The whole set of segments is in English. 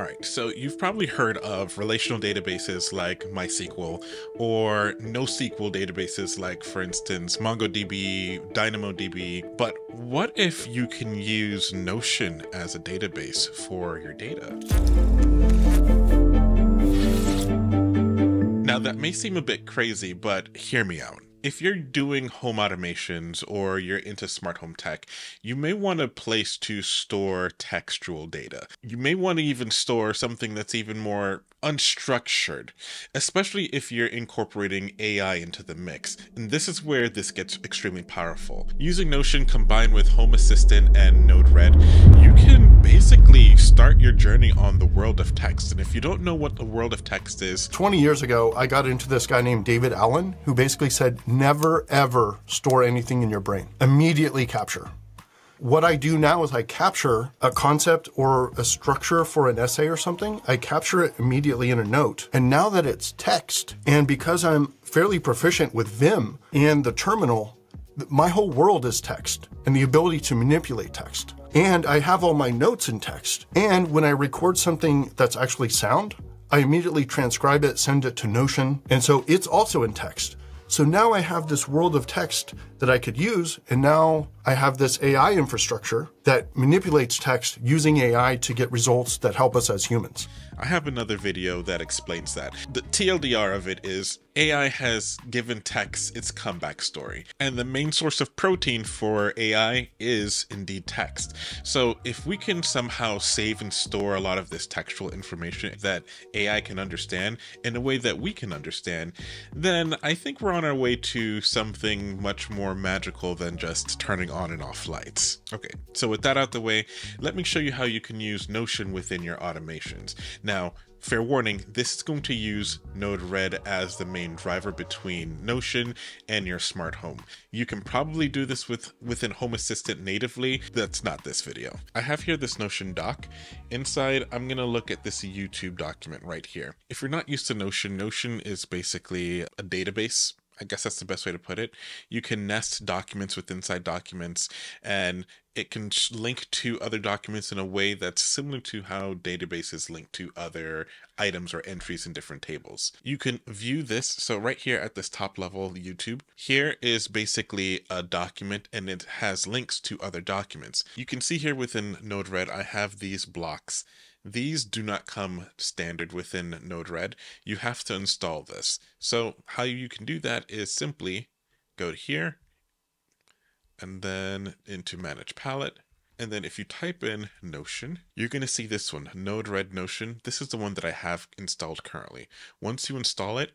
All right, so you've probably heard of relational databases like MySQL or NoSQL databases like, for instance, MongoDB, DynamoDB. But what if you can use Notion as a database for your data? Now, that may seem a bit crazy, but hear me out if you're doing home automations or you're into smart home tech, you may want a place to store textual data. You may want to even store something that's even more unstructured, especially if you're incorporating AI into the mix. And this is where this gets extremely powerful. Using Notion combined with Home Assistant and Node-RED, you can basically start your journey on the world of text. And if you don't know what the world of text is, 20 years ago, I got into this guy named David Allen, who basically said, never ever store anything in your brain. Immediately capture. What I do now is I capture a concept or a structure for an essay or something. I capture it immediately in a note. And now that it's text, and because I'm fairly proficient with Vim and the terminal, my whole world is text and the ability to manipulate text. And I have all my notes in text. And when I record something that's actually sound, I immediately transcribe it, send it to Notion. And so it's also in text. So now I have this world of text that I could use, and now I have this AI infrastructure that manipulates text using AI to get results that help us as humans. I have another video that explains that. The TLDR of it is AI has given text its comeback story, and the main source of protein for AI is indeed text. So if we can somehow save and store a lot of this textual information that AI can understand in a way that we can understand, then I think we're on our way to something much more magical than just turning on and off lights. Okay, so with that out the way, let me show you how you can use Notion within your automations. Now, fair warning, this is going to use Node-RED as the main driver between Notion and your smart home. You can probably do this with within Home Assistant natively. That's not this video. I have here this Notion doc. Inside, I'm going to look at this YouTube document right here. If you're not used to Notion, Notion is basically a database I guess that's the best way to put it. You can nest documents with inside documents and it can link to other documents in a way that's similar to how databases link to other items or entries in different tables. You can view this. So right here at this top level, YouTube, here is basically a document and it has links to other documents. You can see here within Node-RED, I have these blocks these do not come standard within Node-RED. You have to install this. So how you can do that is simply go to here and then into manage palette. And then if you type in Notion, you're going to see this one, Node-RED Notion. This is the one that I have installed currently. Once you install it,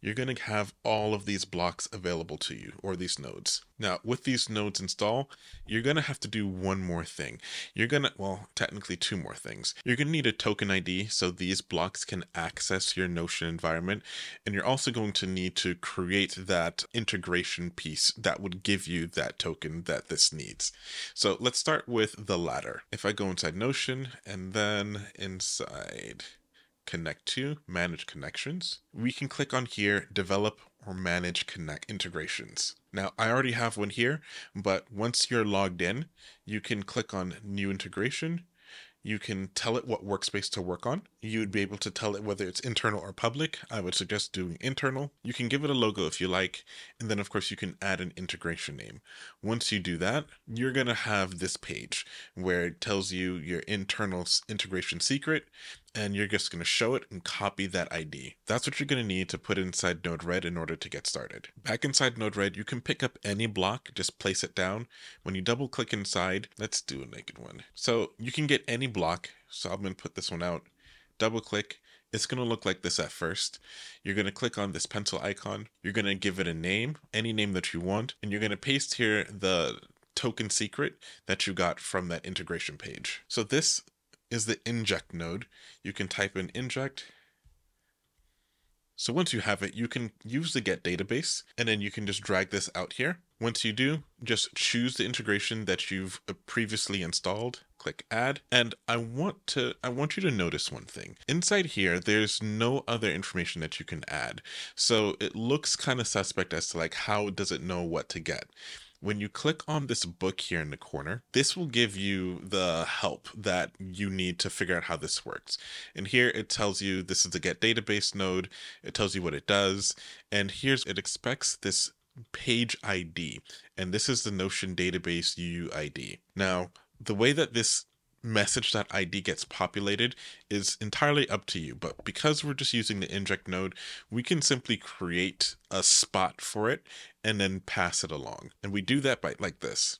you're going to have all of these blocks available to you or these nodes. Now, with these nodes install, you're going to have to do one more thing. You're going to, well, technically two more things. You're going to need a token ID so these blocks can access your Notion environment. And you're also going to need to create that integration piece that would give you that token that this needs. So let's start with the latter. If I go inside Notion and then inside connect to, manage connections. We can click on here, develop or manage connect integrations. Now I already have one here, but once you're logged in, you can click on new integration you can tell it what workspace to work on. You'd be able to tell it whether it's internal or public. I would suggest doing internal. You can give it a logo if you like. And then of course you can add an integration name. Once you do that, you're going to have this page where it tells you your internal integration secret and you're just going to show it and copy that ID. That's what you're going to need to put inside Node-RED in order to get started. Back inside Node-RED, you can pick up any block, just place it down. When you double click inside, let's do a naked one. So you can get any block. So I'm going to put this one out, double click. It's going to look like this at first. You're going to click on this pencil icon. You're going to give it a name, any name that you want, and you're going to paste here the token secret that you got from that integration page. So this is the inject node. You can type in inject. So once you have it, you can use the get database and then you can just drag this out here. Once you do, just choose the integration that you've uh, previously installed, click add, and I want to I want you to notice one thing. Inside here, there's no other information that you can add. So it looks kind of suspect as to like how does it know what to get. When you click on this book here in the corner, this will give you the help that you need to figure out how this works. And here it tells you this is the get database node. It tells you what it does. And here's it expects this page ID. And this is the Notion database UUID. Now, the way that this message.id gets populated is entirely up to you. But because we're just using the inject node, we can simply create a spot for it and then pass it along. And we do that by like this.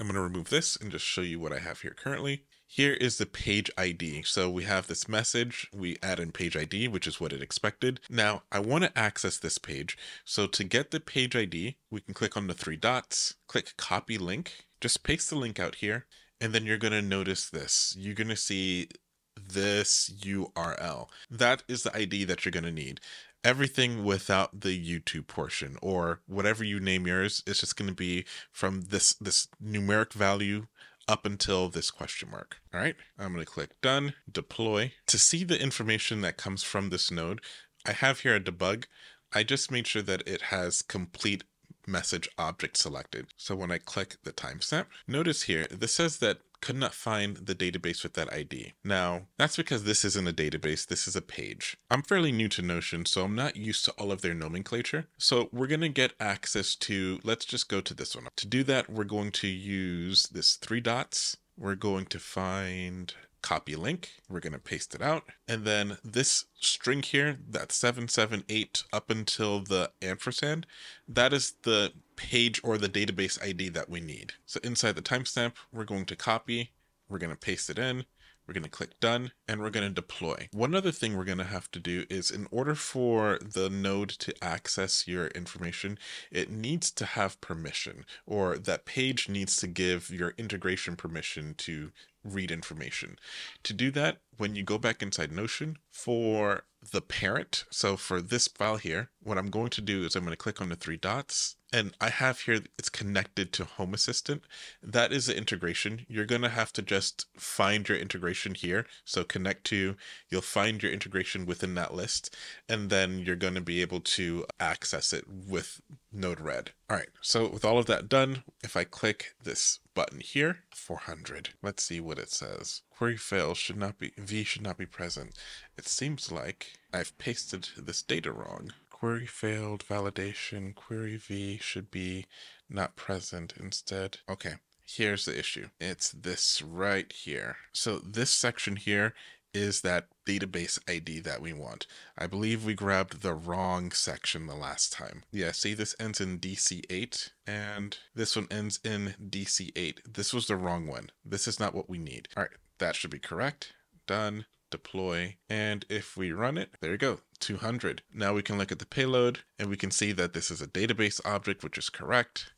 I'm going to remove this and just show you what I have here currently. Here is the page ID. So we have this message, we add in page ID, which is what it expected. Now I want to access this page. So to get the page ID, we can click on the three dots, click copy link, just paste the link out here and then you're going to notice this. You're going to see this URL. That is the ID that you're going to need. Everything without the YouTube portion or whatever you name yours is just going to be from this this numeric value up until this question mark. All right, I'm going to click done, deploy. To see the information that comes from this node, I have here a debug. I just made sure that it has complete message object selected. So when I click the timestamp, notice here, this says that could not find the database with that ID. Now, that's because this isn't a database, this is a page. I'm fairly new to Notion, so I'm not used to all of their nomenclature. So we're gonna get access to, let's just go to this one. To do that, we're going to use this three dots. We're going to find copy link. We're going to paste it out. And then this string here, that 778 up until the ampersand, that is the page or the database ID that we need. So inside the timestamp, we're going to copy, we're going to paste it in, we're going to click done and we're going to deploy. One other thing we're going to have to do is in order for the node to access your information, it needs to have permission or that page needs to give your integration permission to read information. To do that, when you go back inside Notion for the parent, so for this file here, what I'm going to do is I'm going to click on the three dots and I have here it's connected to Home Assistant. That is the integration. You're going to have to just find your integration here. So connect to, you'll find your integration within that list, and then you're going to be able to access it with Node-RED. All right, so with all of that done, if I click this button here, 400, let's see what it says. Query fails should not be, V should not be present. It seems like I've pasted this data wrong query failed validation, query v should be not present instead. Okay, here's the issue. It's this right here. So this section here is that database ID that we want. I believe we grabbed the wrong section the last time. Yeah, see this ends in DC8 and this one ends in DC8. This was the wrong one. This is not what we need. All right, that should be correct. Done deploy, and if we run it, there you go, 200. Now we can look at the payload, and we can see that this is a database object, which is correct.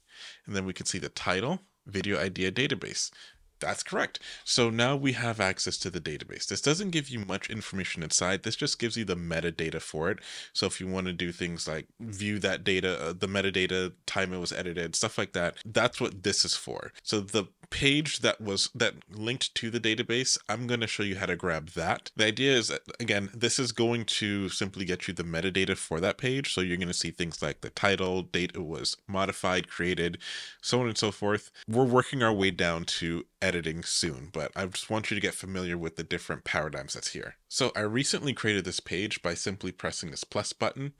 And then we can see the title, Video Idea Database. That's correct. So now we have access to the database. This doesn't give you much information inside. This just gives you the metadata for it. So if you want to do things like view that data, uh, the metadata, time it was edited, stuff like that, that's what this is for. So the page that was that linked to the database i'm going to show you how to grab that. The idea is that, again this is going to simply get you the metadata for that page. So you're going to see things like the title date it was modified created so on and so forth. We're working our way down to editing soon but i just want you to get familiar with the different paradigms that's here. So i recently created this page by simply pressing this plus button.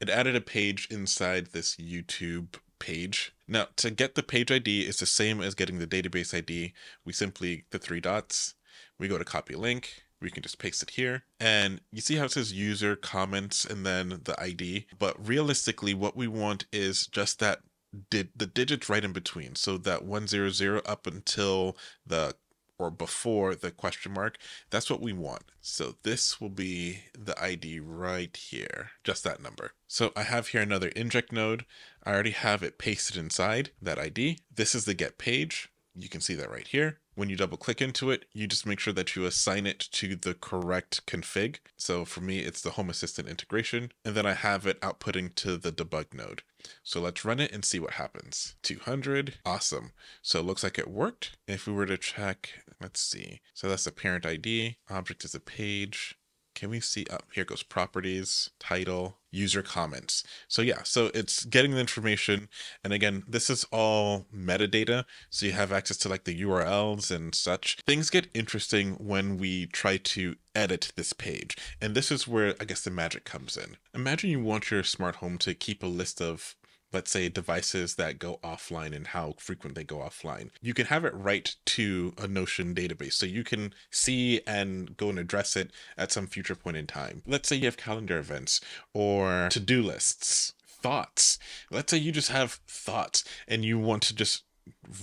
It added a page inside this youtube page. Now, to get the page ID is the same as getting the database ID. We simply, the three dots, we go to copy link, we can just paste it here. And you see how it says user, comments, and then the ID. But realistically, what we want is just that did the digits right in between. So that 100 up until the or before the question mark, that's what we want. So this will be the ID right here, just that number. So I have here another inject node. I already have it pasted inside that ID. This is the get page. You can see that right here. When you double click into it, you just make sure that you assign it to the correct config. So for me, it's the Home Assistant integration, and then I have it outputting to the debug node. So let's run it and see what happens. 200, awesome. So it looks like it worked. If we were to check, let's see. So that's the parent ID, object is a page. Can we see up? Oh, here goes properties, title, user comments. So yeah, so it's getting the information. And again, this is all metadata. So you have access to like the URLs and such. Things get interesting when we try to edit this page. And this is where I guess the magic comes in. Imagine you want your smart home to keep a list of let's say devices that go offline and how frequent they go offline. You can have it write to a Notion database so you can see and go and address it at some future point in time. Let's say you have calendar events or to-do lists, thoughts. Let's say you just have thoughts and you want to just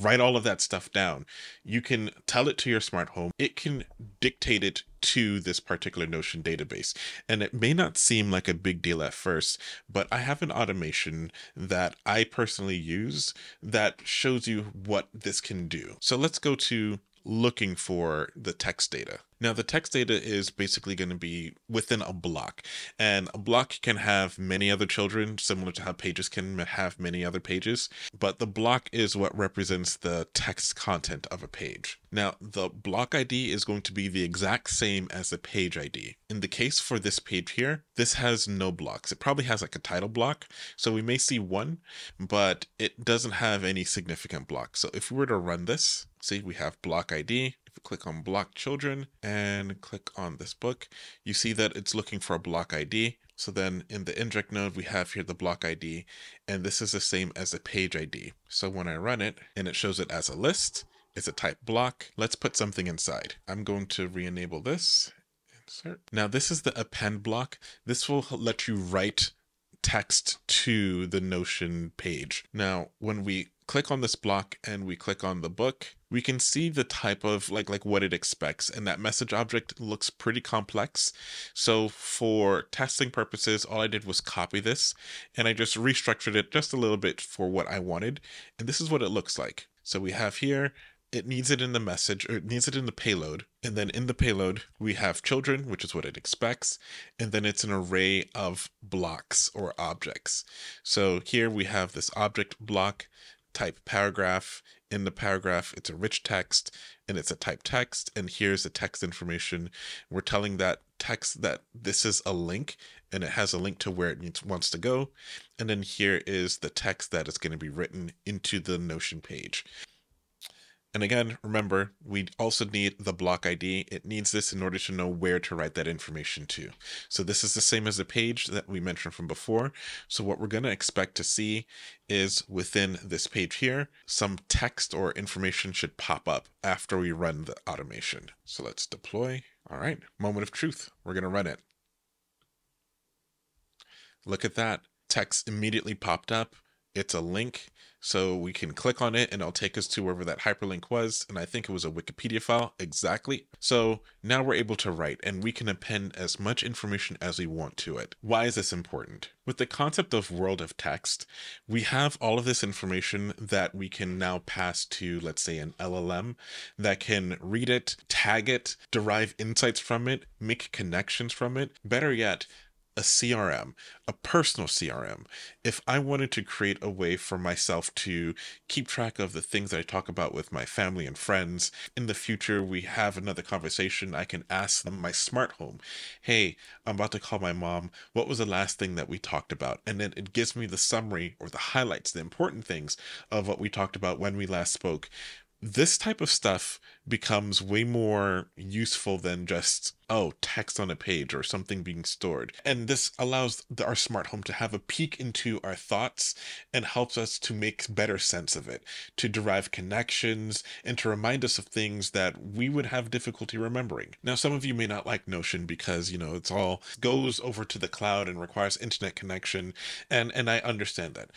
write all of that stuff down. You can tell it to your smart home. It can dictate it to this particular Notion database. And it may not seem like a big deal at first, but I have an automation that I personally use that shows you what this can do. So let's go to looking for the text data. Now, the text data is basically going to be within a block, and a block can have many other children, similar to how pages can have many other pages, but the block is what represents the text content of a page. Now, the block ID is going to be the exact same as the page ID. In the case for this page here, this has no blocks. It probably has like a title block, so we may see one, but it doesn't have any significant blocks. So if we were to run this, see we have block ID, click on block children and click on this book, you see that it's looking for a block ID. So then in the inject node, we have here the block ID, and this is the same as the page ID. So when I run it and it shows it as a list, it's a type block. Let's put something inside. I'm going to re-enable this. Insert. Now this is the append block. This will let you write text to the Notion page. Now, when we click on this block and we click on the book, we can see the type of like like what it expects and that message object looks pretty complex. So for testing purposes, all I did was copy this and I just restructured it just a little bit for what I wanted. And this is what it looks like. So we have here it needs it in the message or it needs it in the payload and then in the payload we have children which is what it expects and then it's an array of blocks or objects so here we have this object block type paragraph. In the paragraph, it's a rich text and it's a type text. And here's the text information. We're telling that text that this is a link and it has a link to where it needs, wants to go. And then here is the text that is going to be written into the Notion page. And again, remember, we also need the block ID. It needs this in order to know where to write that information to. So this is the same as the page that we mentioned from before. So what we're going to expect to see is within this page here, some text or information should pop up after we run the automation. So let's deploy. All right, moment of truth. We're going to run it. Look at that. Text immediately popped up. It's a link. So we can click on it and it'll take us to wherever that hyperlink was. And I think it was a Wikipedia file. Exactly. So now we're able to write and we can append as much information as we want to it. Why is this important? With the concept of world of text, we have all of this information that we can now pass to, let's say, an LLM that can read it, tag it, derive insights from it, make connections from it. Better yet, a CRM, a personal CRM. If I wanted to create a way for myself to keep track of the things that I talk about with my family and friends, in the future we have another conversation, I can ask them my smart home, hey, I'm about to call my mom. What was the last thing that we talked about? And then it gives me the summary or the highlights, the important things of what we talked about when we last spoke this type of stuff becomes way more useful than just oh text on a page or something being stored. And this allows the, our smart home to have a peek into our thoughts and helps us to make better sense of it to derive connections and to remind us of things that we would have difficulty remembering. Now some of you may not like notion because you know it's all goes over to the cloud and requires internet connection and and i understand that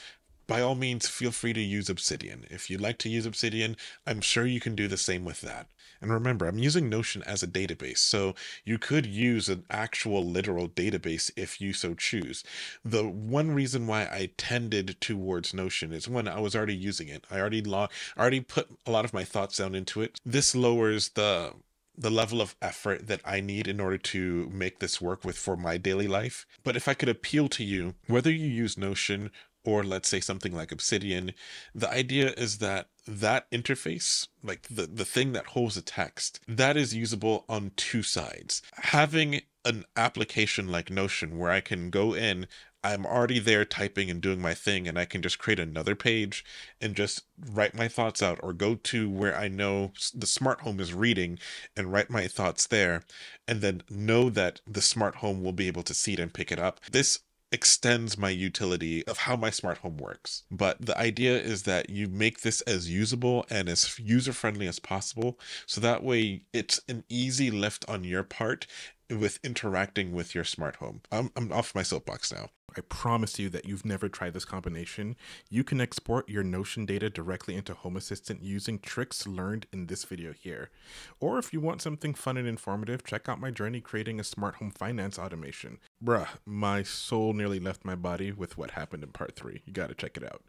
by all means, feel free to use Obsidian. If you'd like to use Obsidian, I'm sure you can do the same with that. And remember, I'm using Notion as a database, so you could use an actual literal database if you so choose. The one reason why I tended towards Notion is when I was already using it. I already log, already put a lot of my thoughts down into it. This lowers the the level of effort that I need in order to make this work with for my daily life. But if I could appeal to you, whether you use Notion or let's say something like Obsidian, the idea is that that interface, like the, the thing that holds the text, that is usable on two sides. Having an application like Notion where I can go in, I'm already there typing and doing my thing, and I can just create another page and just write my thoughts out, or go to where I know the smart home is reading and write my thoughts there, and then know that the smart home will be able to see it and pick it up. This extends my utility of how my smart home works. But the idea is that you make this as usable and as user friendly as possible. So that way it's an easy lift on your part with interacting with your smart home. I'm, I'm off my soapbox now. I promise you that you've never tried this combination. You can export your Notion data directly into Home Assistant using tricks learned in this video here. Or if you want something fun and informative, check out my journey creating a smart home finance automation. Bruh, my soul nearly left my body with what happened in part 3. You gotta check it out.